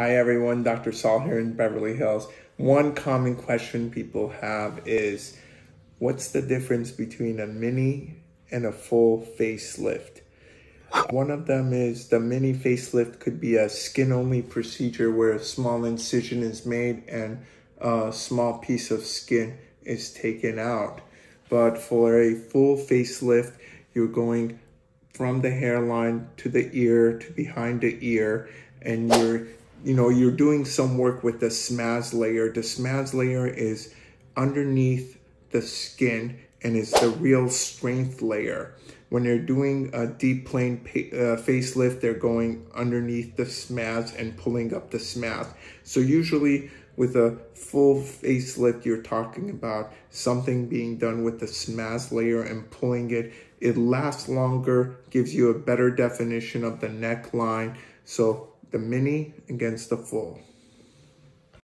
Hi everyone, Dr. Saul here in Beverly Hills. One common question people have is, what's the difference between a mini and a full facelift? One of them is the mini facelift could be a skin-only procedure where a small incision is made and a small piece of skin is taken out. But for a full facelift, you're going from the hairline to the ear to behind the ear and you're you know you're doing some work with the SMAS layer the SMAS layer is underneath the skin and is the real strength layer when they're doing a deep plane uh, facelift they're going underneath the SMAS and pulling up the SMAS so usually with a full facelift, you're talking about something being done with the SMAS layer and pulling it. It lasts longer, gives you a better definition of the neckline. So the mini against the full.